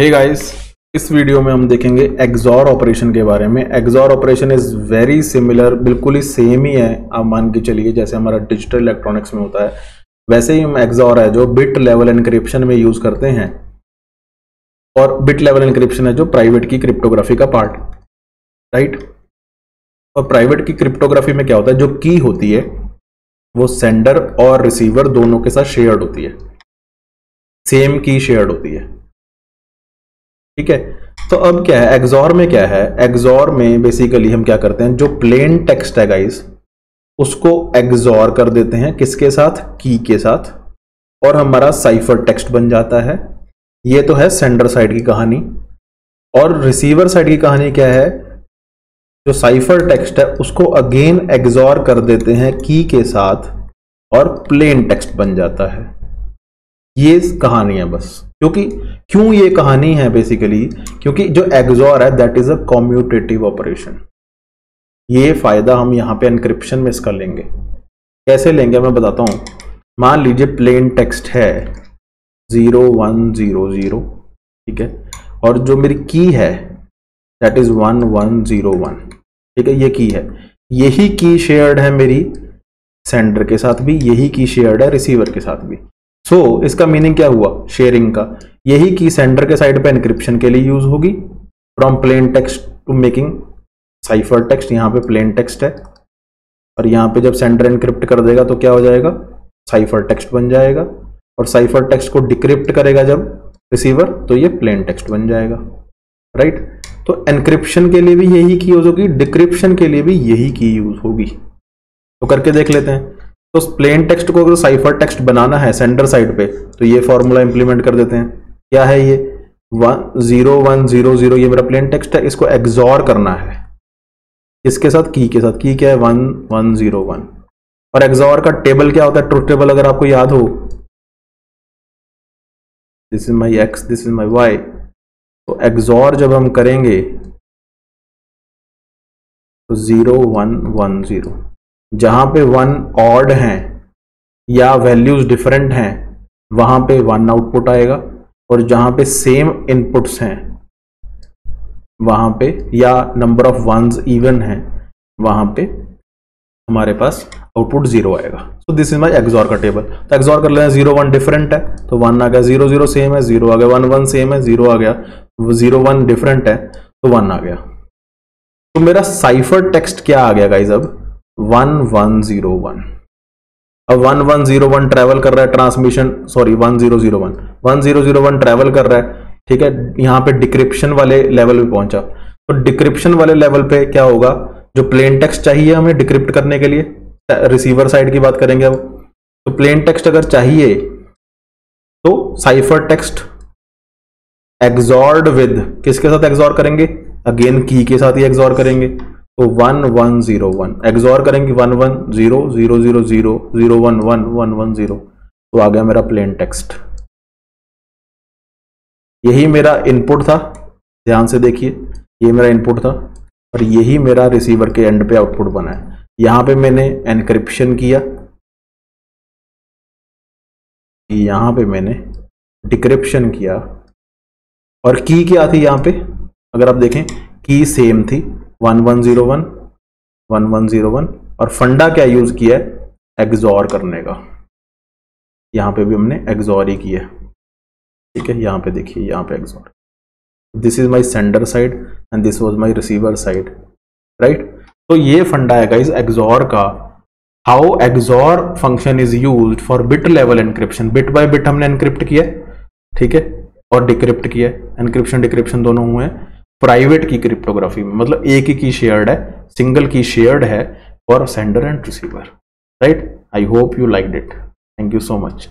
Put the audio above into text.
हे hey guys इस video में हम देखेंगे एग्जॉर ऑपरेशन के बारे में। XOR operation is very similar बिल्कुल ही सेम ही है, आप मान के चलिए, जैसे हमारा डिजिटल इलेक्ट्रॉनिक्स में होता है। वैसे ही हम एग्जॉर है, जो बिट लेवल एनक्रिप्शन में यूज़ करते हैं। और बिट लेवल एनक्रिप्शन है, जो प्राइवेट की क्रिप्टोग्राफी का पार्ट राइट और प्राइवेट की क्रिप्टोग्राफी में क्या होता है, जो की होती है, वो सेंडर और रिसीवर दोनों के साथ शेयर्ड होती है। सेम की शेयर्ड होती है। ठीक है? तो अब क्या है? एग्जॉर में क्या है? एग्जॉर में बेसिकली हम क्या करते हैं? जो प्लेन टेक्स्ट है गाइस उसको एग्जॉर कर देते हैं किसके साथ? की के साथ। और हमारा साइफर टेक्स्ट बन जाता है। ये तो है सेंडर साइड की कहानी। और रिसीवर साइड की कहानी क्या है? जो साइफर टेक्स्ट है, उसको अगेन एग्जॉर कर देते हैं की के साथ और प्लेन टेक्स्ट बन जाता है। ये कहानी है बस। क्योंकि क्यों ये कहानी है बेसिकली क्योंकि जो एग्जॉर है that is a commutative operation ये फ़ायदा हम यहाँ पे एनक्रिप्शन में इसका लेंगे। कैसे लेंगे मैं बताता हूँ। मान लीजिए प्लेन टेक्स्ट है ज़ीरो वन ज़ीरो ज़ीरो ठीक है? और जो मेरी की है that is one one zero one ठीक है? ये की है। यही की शेयर्ड है मेरी सेंडर के साथ भी, यही की शेयर्ड है रिसीवर के साथ भी। सो so, इसका मीनिंग क्या हुआ? शेयरिंग का। यही की सेंडर के साइड पे एनक्रिप्शन के लिए यूज़ होगी। From plain text to making cipher text यहाँ पे प्लेन टेक्स्ट है। और यहाँ पे जब सेंडर एनक्रिप्ट कर देगा तो क्या हो जाएगा? साइफर टेक्स्ट बन जाएगा। और साइफर टेक्स्ट को डिक्रिप्ट करेगा जब रिसीवर तो ये प्लेन टेक्स्ट बन जाएगा। Right right? तो एनक्रिप्शन के लिए भी यही की यूज़ होगी। डिक्रिप्शन के लिए भी यही की यूज़ होगी। तो करके देख लेते हैं। तो प्लेन टेक्स्ट को अगर साइफर टेक्स्ट बनाना है सेंटर साइड पे तो ये फॉर्मूला इंप्लीमेंट कर देते हैं। क्या है ये? One zero one zero zero ये मेरा प्लेन टेक्स्ट है, इसको एग्जॉर करना है। इसके साथ? की के साथ। की क्या है? वन वन ज़ीरो वन और एग्जॉर का टेबल क्या होता है? ट्रुथ टेबल अगर आपको याद हो। This is my X this is my Y तो एग्जॉर जब हम करेंगे तो ज़ीरो वन वन ज़ीरो जहाँ पे वन ऑड हैं या वैल्यूज़ डिफरेंट हैं, वहाँ पे वन आउटपुट आएगा और जहाँ पे सेम इनपुट्स हैं, वहाँ पे या नंबर ऑफ़ वंस इवन हैं, वहाँ पे हमारे पास आउटपुट ज़ीरो आएगा। सो दिस इज़ माई एग्जॉर का टेबल तो एग्जॉर कर लेना ज़ीरो वन डिफरेंट है तो वन आ गया ज़ीरो ज़ीरो सेम है ज़ीरो आ गया वन वन सेम है ज़ीरो आ गया ज़ीरो वन डिफरेंट है तो वन आ गया। तो मेरा साइफर टेक्स्ट क्या आ गया गाइज़ अब? वन वन ज़ीरो वन अब one one zero one travel कर रहा है transmission sorry one zero zero one one zero zero one travel कर रहा है, ठीक है? यहाँ पे डिक्रिप्शन वाले लेवल पे पहुँचा। तो डिक्रिप्शन वाले लेवल पे क्या होगा? जो प्लेन टेक्स्ट चाहिए हमें डिक्रिप्ट करने के लिए रिसीवर साइड की बात करेंगे अब। तो प्लेन टेक्स्ट अगर चाहिए तो साइफर टेक्स्ट एग्जॉर्ड विद किसके साथ एग्जॉर करेंगे? अगेन की के साथ ही एग्जॉर करेंगे। तो one one zero one XOR करेंगे one one zero zero zero zero zero one one one one zero तो आ गया मेरा प्लेन टेक्स्ट यही मेरा इनपुट था। ध्यान से देखिए, ये मेरा इनपुट था और यही मेरा रिसीवर के एंड पे आउटपुट बना है। यहाँ पे मैंने एनक्रिप्शन किया। यहाँ पे मैंने डिक्रिप्शन किया। और की क्या थी यहाँ पे? अगर आप देखें, की सेम थी। One one zero one one one zero one और फंडा क्या यूज़ किया है? एग्जॉर करने का। यहाँ पे भी हमने एग्जॉर ही किया ठीक है, यहाँ पे देखिए, यहाँ पे XOR this is my sender side and this was my receiver side right तो ये फंडा है गाइज़ एग्जॉर का। How XOR function is use for bit level encryption bit by bit हमने एनक्रिप्ट किया ठीक है, और डिक्रिप्ट किया एनक्रिप्शन डिक्रिप्शन दोनों हुए हैं। प्राइवेट की क्रिप्टोग्राफी में। मतलब एक ही की शेयर्ड है, सिंगल की शेयर्ड है for sender and receiver. Right? I hope you like it thank you so much